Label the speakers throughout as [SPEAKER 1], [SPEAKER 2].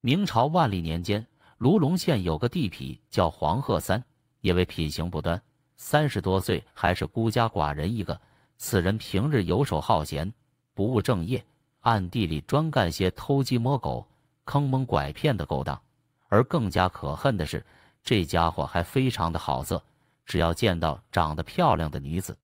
[SPEAKER 1] 明朝万历年间，卢龙县有个地痞叫黄鹤三，因为品行不端，三十多岁还是孤家寡人一个。此人平日游手好闲，不务正业，暗地里专干些偷鸡摸狗、坑蒙拐骗的勾当。而更加可恨的是，这家伙还非常的好色，只要见到长得漂亮的女子，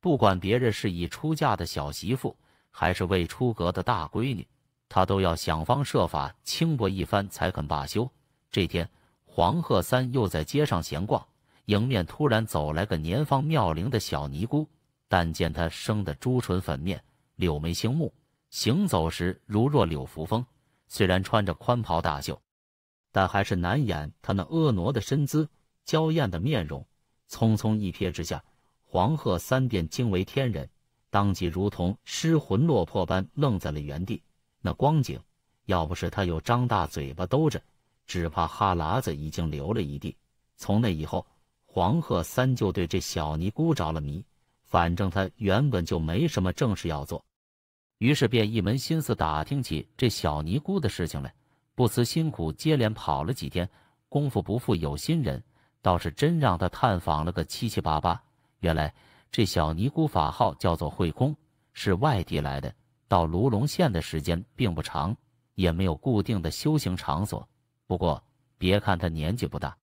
[SPEAKER 1] 不管别人是已出嫁的小媳妇，还是未出阁的大闺女。他都要想方设法轻薄一番才肯罢休。这天，黄鹤三又在街上闲逛，迎面突然走来个年方妙龄的小尼姑。但见她生得朱唇粉面，柳眉星目，行走时如若柳扶风。虽然穿着宽袍大袖，但还是难掩她那婀娜的身姿、娇艳的面容。匆匆一瞥之下，黄鹤三便惊为天人，当即如同失魂落魄般愣在了原地。那光景，要不是他有张大嘴巴兜着，只怕哈喇子已经流了一地。从那以后，黄鹤三就对这小尼姑着了迷。反正他原本就没什么正事要做，于是便一门心思打听起这小尼姑的事情来。不辞辛苦，接连跑了几天，功夫不负有心人，倒是真让他探访了个七七八八。原来这小尼姑法号叫做慧空，是外地来的。到卢龙县的时间并不长，也没有固定的修行场所。不过，别看他年纪不大，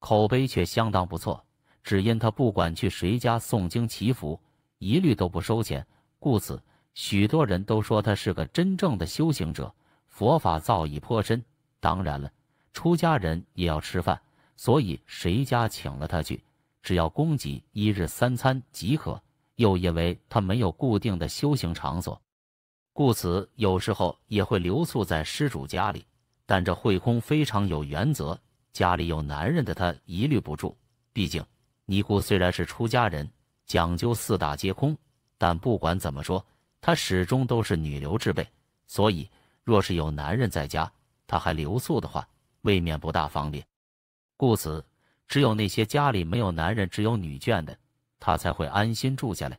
[SPEAKER 1] 口碑却相当不错。只因他不管去谁家诵经祈福，一律都不收钱，故此许多人都说他是个真正的修行者，佛法造诣颇深。当然了，出家人也要吃饭，所以谁家请了他去，只要供给一日三餐即可。又因为他没有固定的修行场所。故此，有时候也会留宿在施主家里。但这慧空非常有原则，家里有男人的他一律不住。毕竟，尼姑虽然是出家人，讲究四大皆空，但不管怎么说，她始终都是女流之辈。所以，若是有男人在家，她还留宿的话，未免不大方便。故此，只有那些家里没有男人、只有女眷的，她才会安心住下来。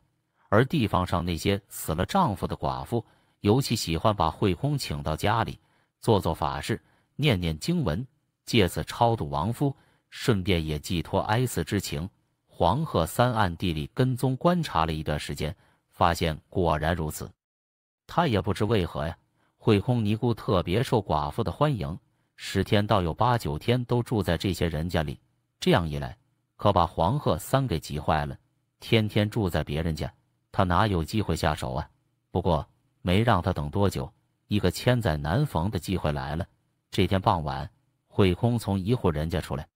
[SPEAKER 1] 而地方上那些死了丈夫的寡妇，尤其喜欢把慧空请到家里，做做法事，念念经文，借此超度亡夫，顺便也寄托哀思之情。黄鹤三暗地里跟踪观察了一段时间，发现果然如此。他也不知为何呀，慧空尼姑特别受寡妇的欢迎，十天倒有八九天都住在这些人家里。这样一来，可把黄鹤三给急坏了。天天住在别人家，他哪有机会下手啊？不过。没让他等多久，一个千载难逢的机会来了。这天傍晚，慧空从一户人家出来，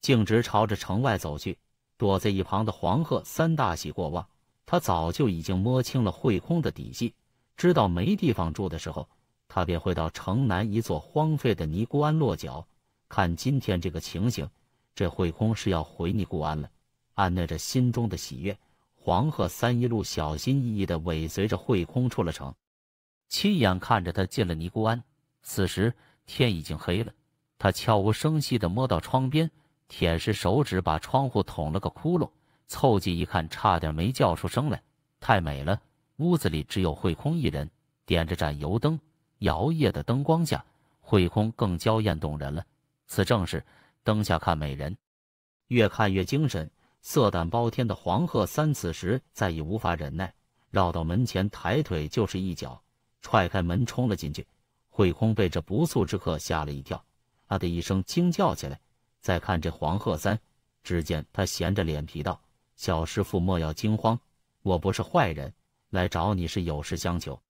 [SPEAKER 1] 径直朝着城外走去。躲在一旁的黄鹤三大喜过望，他早就已经摸清了慧空的底细，知道没地方住的时候，他便会到城南一座荒废的尼姑庵落脚。看今天这个情形，这慧空是要回尼姑庵了。按捺着心中的喜悦。黄鹤三一路小心翼翼地尾随着慧空出了城，亲眼看着他进了尼姑庵。此时天已经黑了，他悄无声息地摸到窗边，舔舐手指，把窗户捅了个窟窿。凑近一看，差点没叫出声来，太美了！屋子里只有慧空一人，点着盏油灯，摇曳的灯光下，慧空更娇艳动人了。此正是灯下看美人，越看越精神。色胆包天的黄鹤三此时再已无法忍耐，绕到门前，抬腿就是一脚，踹开门冲了进去。慧空被这不速之客吓了一跳，啊的一声惊叫起来。再看这黄鹤三，只见他闲着脸皮道：“小师傅莫要惊慌，我不是坏人，来找你是有事相求。”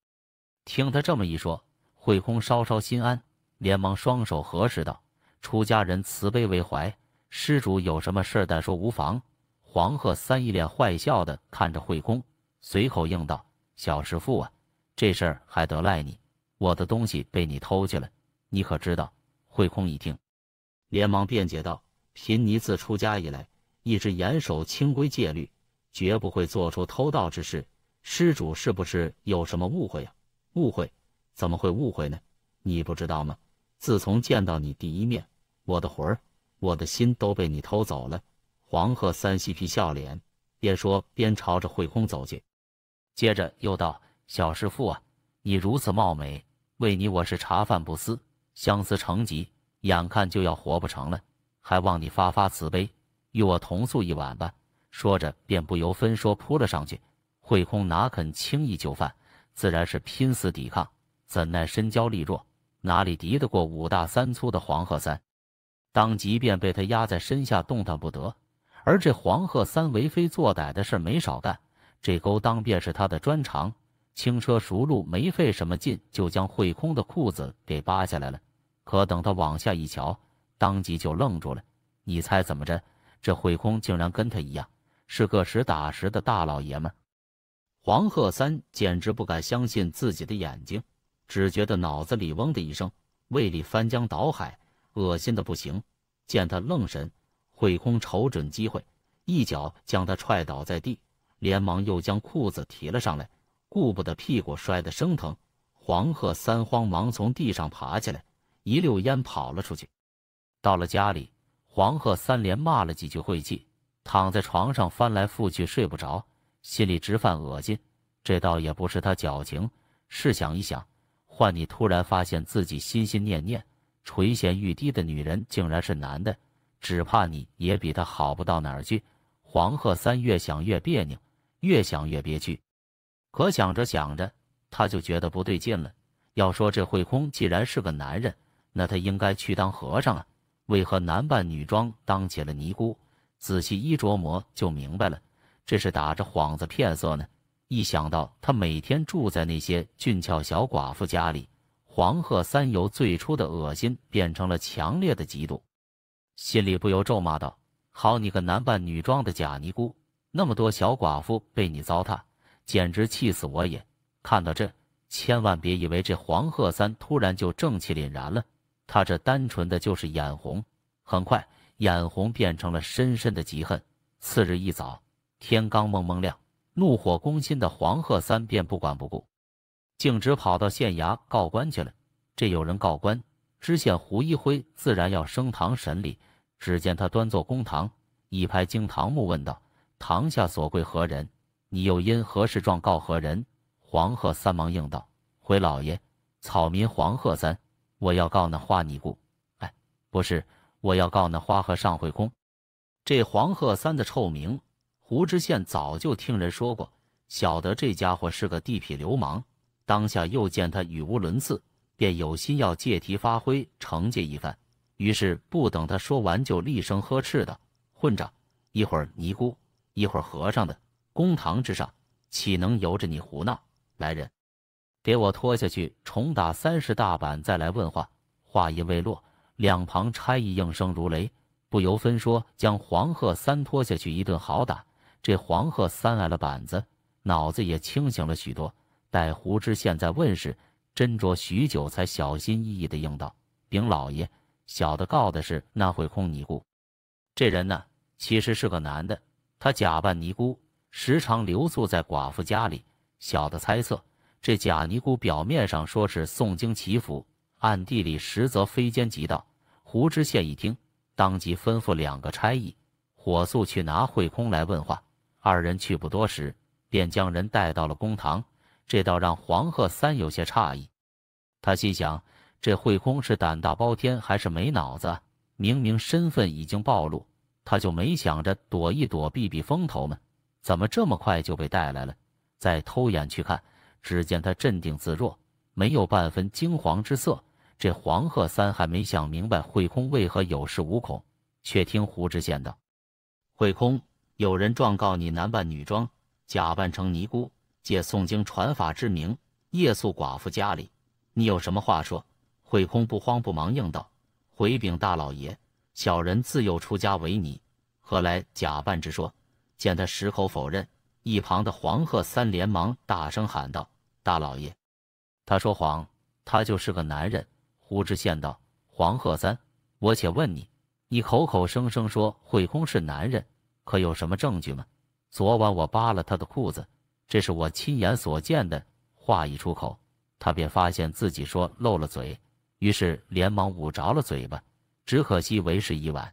[SPEAKER 1] 听他这么一说，慧空稍稍心安，连忙双手合十道：“出家人慈悲为怀，施主有什么事但说无妨。”黄鹤三一脸坏笑的看着慧空，随口应道：“小师傅啊，这事儿还得赖你，我的东西被你偷去了，你可知道？”慧空一听，连忙辩解道：“贫尼自出家以来，一直严守清规戒律，绝不会做出偷盗之事。施主是不是有什么误会啊？误会？怎么会误会呢？你不知道吗？自从见到你第一面，我的魂儿，我的心都被你偷走了。”黄鹤三嬉皮笑脸，边说边朝着慧空走去，接着又道：“小师傅啊，你如此貌美，为你我是茶饭不思。相思成疾，眼看就要活不成了，还望你发发慈悲，与我同宿一晚吧。说着，便不由分说扑了上去。慧空哪肯轻易就范，自然是拼死抵抗。怎奈身娇力弱，哪里敌得过五大三粗的黄鹤三？当即便被他压在身下，动弹不得。而这黄鹤三为非作歹的事没少干，这勾当便是他的专长。轻车熟路，没费什么劲，就将慧空的裤子给扒下来了。可等他往下一瞧，当即就愣住了。你猜怎么着？这慧空竟然跟他一样，是个实打实的大老爷们。黄鹤三简直不敢相信自己的眼睛，只觉得脑子里嗡的一声，胃里翻江倒海，恶心的不行。见他愣神，慧空瞅准机会，一脚将他踹倒在地，连忙又将裤子提了上来。顾不得屁股摔得生疼，黄鹤三慌忙从地上爬起来，一溜烟跑了出去。到了家里，黄鹤三连骂了几句晦气，躺在床上翻来覆去睡不着，心里直犯恶心。这倒也不是他矫情，试想一想，换你突然发现自己心心念念、垂涎欲滴的女人竟然是男的，只怕你也比他好不到哪儿去。黄鹤三越想越别扭，越想越憋屈。可想着想着，他就觉得不对劲了。要说这慧空既然是个男人，那他应该去当和尚啊，为何男扮女装当起了尼姑？仔细一琢磨，就明白了，这是打着幌子骗色呢。一想到他每天住在那些俊俏小寡妇家里，黄鹤三由最初的恶心变成了强烈的嫉妒，心里不由咒骂道：“好你个男扮女装的假尼姑，那么多小寡妇被你糟蹋！”简直气死我也！看到这，千万别以为这黄鹤三突然就正气凛然了，他这单纯的就是眼红。很快，眼红变成了深深的嫉恨。次日一早，天刚蒙蒙亮，怒火攻心的黄鹤三便不管不顾，径直跑到县衙告官去了。这有人告官，知县胡一辉自然要升堂审理。只见他端坐公堂，一拍惊堂木，问道：“堂下所跪何人？”你又因何事状告何人？黄鹤三忙应道：“回老爷，草民黄鹤三，我要告那花尼姑。哎，不是，我要告那花和尚慧空。这黄鹤三的臭名，胡知县早就听人说过，晓得这家伙是个地痞流氓。当下又见他语无伦次，便有心要借题发挥，惩戒一番。于是不等他说完，就厉声呵斥道：‘混账！一会儿尼姑，一会儿和尚的。’”公堂之上，岂能由着你胡闹？来人，给我拖下去，重打三十大板，再来问话。话音未落，两旁差役应声如雷，不由分说将黄鹤三拖下去一顿好打。这黄鹤三挨了板子，脑子也清醒了许多。待胡知县在问时，斟酌许久，才小心翼翼地应道：“禀老爷，小的告的是那会空尼姑。这人呢，其实是个男的，他假扮尼姑。”时常留宿在寡妇家里，小的猜测，这假尼姑表面上说是诵经祈福，暗地里实则非奸即盗。胡知县一听，当即吩咐两个差役，火速去拿慧空来问话。二人去不多时，便将人带到了公堂。这倒让黄鹤三有些诧异，他心想：这慧空是胆大包天，还是没脑子？明明身份已经暴露，他就没想着躲一躲，避避风头吗？怎么这么快就被带来了？再偷眼去看，只见他镇定自若，没有半分惊惶之色。这黄鹤三还没想明白慧空为何有恃无恐，却听胡知县道：“慧空，有人状告你男扮女装，假扮成尼姑，借诵经传法之名，夜宿寡妇家里。你有什么话说？”慧空不慌不忙应道：“回禀大老爷，小人自幼出家为尼，何来假扮之说？”见他矢口否认，一旁的黄鹤三连忙大声喊道：“大老爷，他说谎，他就是个男人。”胡知县道：“黄鹤三，我且问你，你口口声声说慧空是男人，可有什么证据吗？昨晚我扒了他的裤子，这是我亲眼所见的。”话一出口，他便发现自己说漏了嘴，于是连忙捂着了嘴巴。只可惜为时已晚。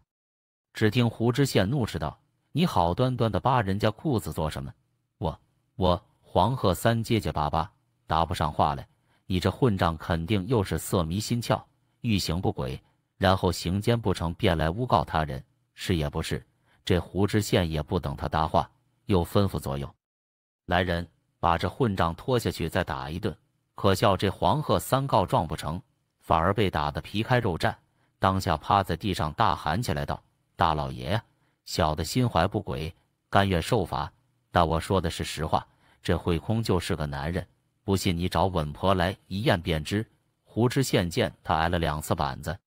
[SPEAKER 1] 只听胡知县怒斥道。你好端端的扒人家裤子做什么？我我黄鹤三结结巴巴答不上话来。你这混账肯定又是色迷心窍，欲行不轨，然后行奸不成，便来诬告他人，是也不是？这胡知县也不等他答话，又吩咐左右：“来人，把这混账拖下去，再打一顿。”可笑这黄鹤三告状不成，反而被打得皮开肉绽，当下趴在地上大喊起来道：“大老爷呀，小的心怀不轨，甘愿受罚。但我说的是实话，这慧空就是个男人，不信你找稳婆来一验便知。”胡知县见他挨了两次板子，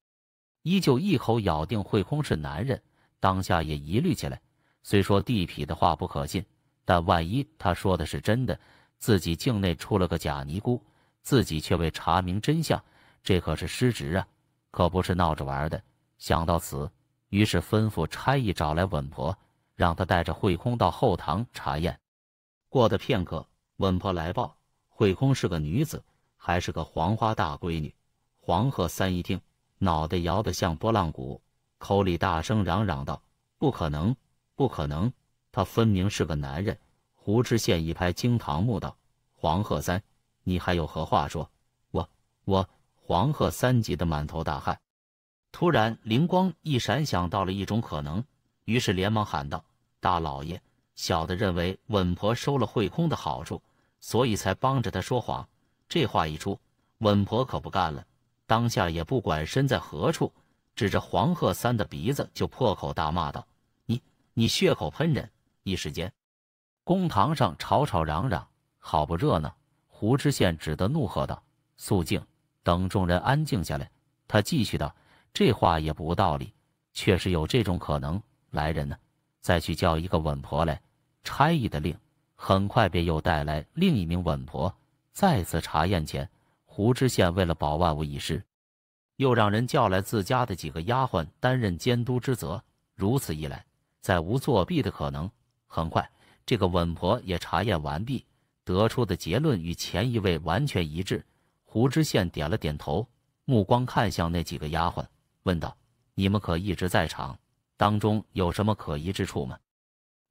[SPEAKER 1] 依旧一口咬定慧空是男人，当下也疑虑起来。虽说地痞的话不可信，但万一他说的是真的，自己境内出了个假尼姑。自己却未查明真相，这可是失职啊，可不是闹着玩的。想到此，于是吩咐差役找来稳婆，让他带着慧空到后堂查验。过的片刻，稳婆来报，慧空是个女子，还是个黄花大闺女。黄鹤三一听，脑袋摇得像拨浪鼓，口里大声嚷嚷道：“不可能，不可能！他分明是个男人！”胡知县一拍惊堂木道：“黄鹤三！”你还有何话说？我我黄鹤三急得满头大汗，突然灵光一闪，想到了一种可能，于是连忙喊道：“大老爷，小的认为稳婆收了慧空的好处，所以才帮着他说谎。”这话一出，稳婆可不干了，当下也不管身在何处，指着黄鹤三的鼻子就破口大骂道：“你你血口喷人！”一时间，公堂上吵吵嚷嚷，好不热闹。胡知县只得怒喝道：“肃静！”等众人安静下来，他继续道：“这话也不无道理，确实有这种可能。来人呢，再去叫一个稳婆来。”差役的令很快便又带来另一名稳婆。再次查验前，胡知县为了保万无一失，又让人叫来自家的几个丫鬟担任监督之责。如此一来，再无作弊的可能。很快，这个稳婆也查验完毕。得出的结论与前一位完全一致。胡知县点了点头，目光看向那几个丫鬟，问道：“你们可一直在场？当中有什么可疑之处吗？”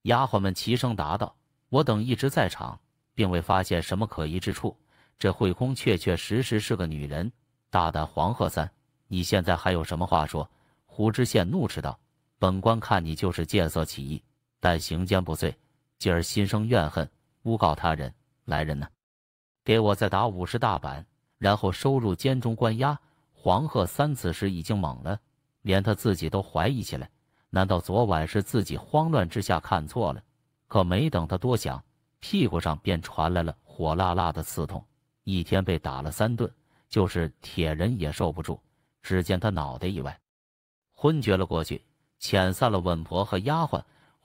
[SPEAKER 1] 丫鬟们齐声答道：“我等一直在场，并未发现什么可疑之处。这慧空确确实实是个女人。大胆黄鹤三，你现在还有什么话说？”胡知县怒斥道：“本官看你就是见色起意，但行奸不遂，继而心生怨恨，诬告他人。”来人呐，给我再打五十大板，然后收入监中关押。黄鹤三此时已经懵了，连他自己都怀疑起来：难道昨晚是自己慌乱之下看错了？可没等他多想，屁股上便传来了火辣辣的刺痛。一天被打了三顿，就是铁人也受不住。只见他脑袋一歪，昏厥了过去，遣散了稳婆和丫鬟。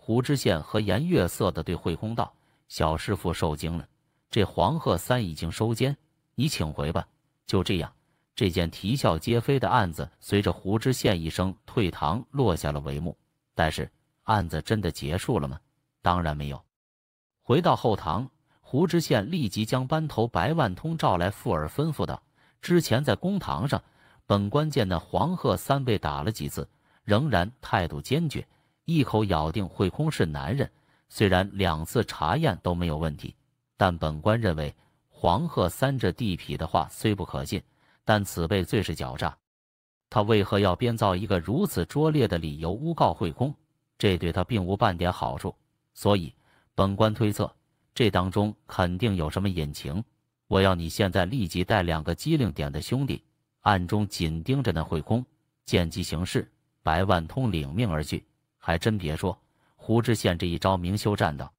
[SPEAKER 1] 胡知县和颜悦色的对惠空道：“小师傅受惊了。”这黄鹤三已经收监，你请回吧。就这样，这件啼笑皆非的案子随着胡知县一声退堂落下了帷幕。但是，案子真的结束了吗？当然没有。回到后堂，胡知县立即将班头白万通召来，附耳吩咐道：“之前在公堂上，本官见那黄鹤三被打了几次，仍然态度坚决，一口咬定慧空是男人。虽然两次查验都没有问题。”但本官认为，黄鹤三这地痞的话虽不可信，但此辈最是狡诈。他为何要编造一个如此拙劣的理由诬告慧空？这对他并无半点好处。所以，本官推测，这当中肯定有什么隐情。我要你现在立即带两个机灵点的兄弟，暗中紧盯着那慧空，见机行事。白万通领命而去。还真别说，胡知县这一招明修栈道，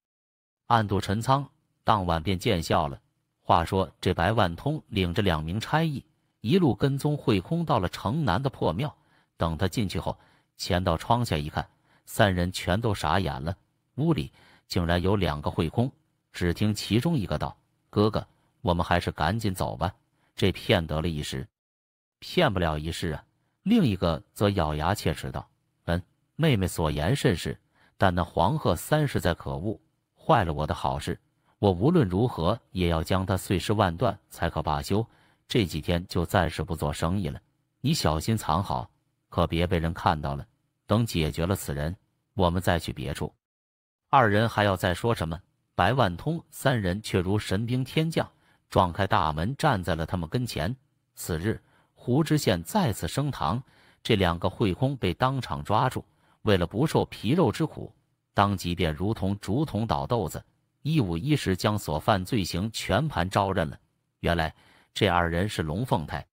[SPEAKER 1] 暗度陈仓。当晚便见效了。话说这白万通领着两名差役，一路跟踪慧空到了城南的破庙。等他进去后，潜到窗下一看，三人全都傻眼了。屋里竟然有两个慧空。只听其中一个道：“哥哥，我们还是赶紧走吧，这骗得了一时，骗不了一世啊。”另一个则咬牙切齿道：“，妹妹所言甚是，但那黄鹤三实在可恶，坏了我的好事。”我无论如何也要将他碎尸万段，才可罢休。这几天就暂时不做生意了，你小心藏好，可别被人看到了。等解决了此人，我们再去别处。二人还要再说什么？白万通三人却如神兵天将，撞开大门，站在了他们跟前。次日，胡知县再次升堂，这两个会空被当场抓住，为了不受皮肉之苦，当即便如同竹筒倒豆子，一五一十将所犯罪行全盘招认了。原来这二人是龙凤胎，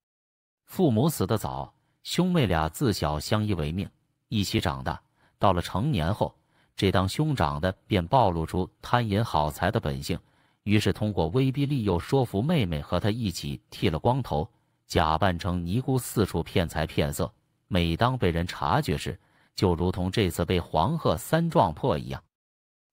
[SPEAKER 1] 父母死得早，兄妹俩自小相依为命，一起长大。到了成年后，这当兄长的便暴露出贪淫好财的本性，于是通过威逼利诱说服妹妹和他一起剃了光头。假扮成尼姑四处骗财骗色，每当被人察觉时，就如同这次被黄鹤三撞破一样，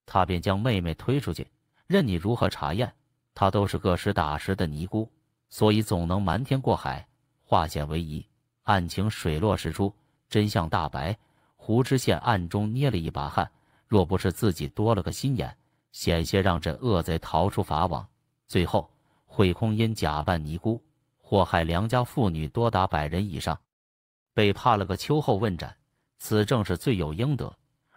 [SPEAKER 1] 他便将妹妹推出去，任你如何查验，他都是个实打实的尼姑，所以总能瞒天过海，化险为夷，案情水落石出，真相大白。胡知县暗中捏了一把汗，若不是自己多了个心眼，险些让这恶贼逃出法网。最后，慧空因假扮尼姑。祸害良家妇女多达百人以上，被判了个秋后问斩，此正是罪有应得。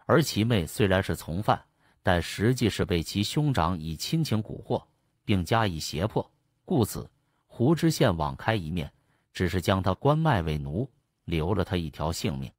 [SPEAKER 1] 而其妹虽然是从犯，但实际是被其兄长以亲情蛊惑，并加以胁迫，故此胡知县网开一面，只是将他关卖为奴，留了他一条性命。